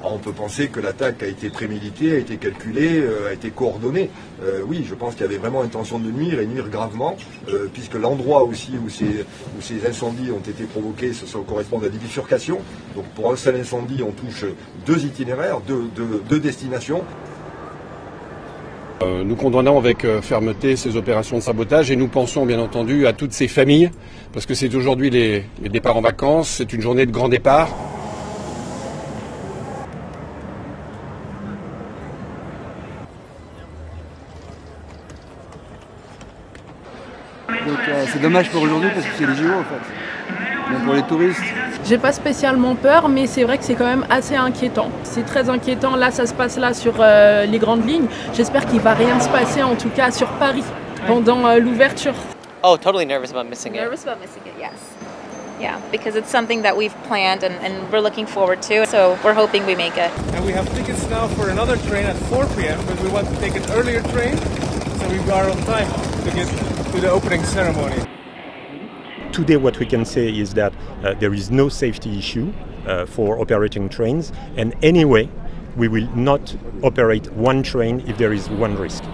Alors on peut penser que l'attaque a été préméditée, a été calculée, euh, a été coordonnée. Euh, oui, je pense qu'il y avait vraiment intention de nuire et nuire gravement, euh, puisque l'endroit aussi où ces, incendies ont été provoqués, ce ça correspond à des bifurcations. Donc pour un seul incendie, on touche deux itinéraires, deux, destinations. Nous condamnons avec fermeté ces opérations de sabotage et nous pensons bien entendu à toutes ces familles, parce que c'est aujourd'hui les départs en vacances, c'est une journée de grand départ. Donc euh, c'est dommage pour aujourd'hui parce que c'est les JO en fait. Mais pour les touristes, J'ai pas spécialement peur, mais c'est vrai que c'est quand même assez inquiétant. C'est très inquiétant. Là, ça se passe là sur euh, les grandes lignes. J'espère qu'il va rien se passer, en tout cas sur Paris, pendant euh, l'ouverture. Oh, totally nervous about missing it. Nervous about missing it, yes. Yeah, because it's something that we've planned and, and we're looking forward to, so we're hoping we make it. And we have tickets now for another train at 4 p.m., but we want to take an earlier train so we are on time to get to the opening ceremony. Today, what we can say is that uh, there is no safety issue uh, for operating trains, and anyway, we will not operate one train if there is one risk.